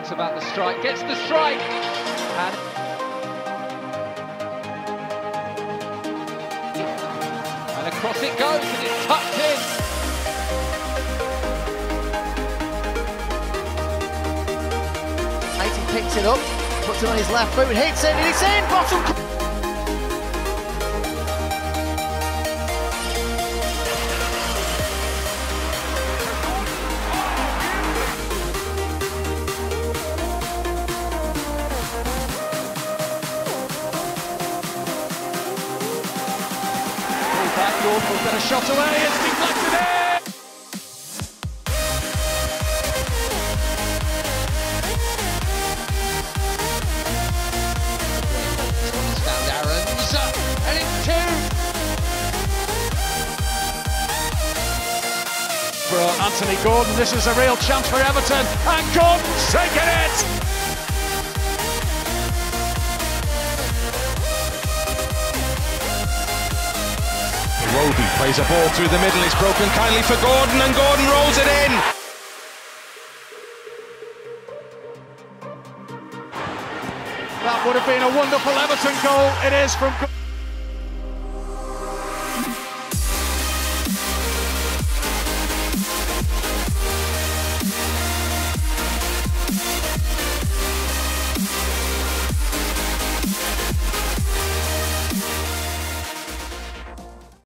talks about the strike, gets the strike, and and across it goes, and it's tucked in. He picks it up, puts it on his left boot, hits it, and it's in, bottom. York got a shot away, it's deflected eh? in! Two. For Anthony Gordon, this is a real chance for Everton, and Gordon's Roby plays a ball through the middle. It's broken kindly for Gordon, and Gordon rolls it in. That would have been a wonderful Everton goal. It is from.